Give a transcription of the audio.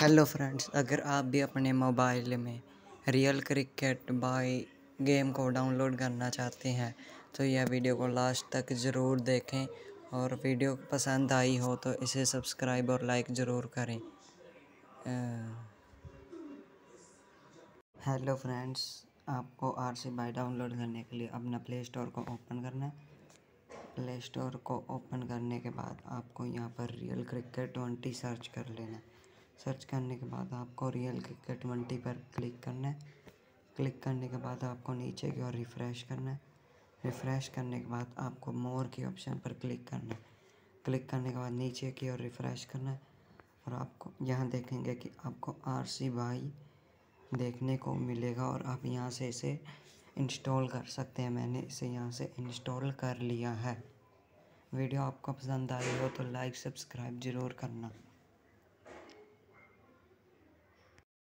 Hello friends अगर आप भी अपने मोबाइल में रियल क्रिकेट बाय गेम को डाउनलोड करना चाहते हैं तो यह वीडियो को लास्ट तक ज़रूर देखें। और वीडियो पसंद आई हो तो इसे सब्सक्राइब और लाइक ज़रूर करें। हेलो फ्रेंड्स आपको आर सी बाई डाउनलोड करने के लिए अपना प्ले स्टोर को ओपन करना है। प्ले स्टोर को ओपन करने के बाद आपको यहाँ पर रियल क्रिकेट ट्वेंटी सर्च कर लेना है। सर्च करने के बाद आपको रियल क्रिकेट ट्वेंटी पर क्लिक करना है। क्लिक करने के बाद आपको नीचे की ओर रिफ़्रेश करना है। रिफ़्रेश करने के बाद आपको मोर के ऑप्शन पर क्लिक करना है। क्लिक करने के बाद नीचे की ओर रिफ़्रेश करना है और आपको यहाँ देखेंगे कि आपको आर सी बाई देखने को मिलेगा और आप यहाँ से इसे इंस्टॉल कर सकते हैं। मैंने इसे यहाँ से इंस्टॉल कर लिया है। वीडियो आपको पसंद आई हो तो लाइक, सब्सक्राइब ज़रूर करना।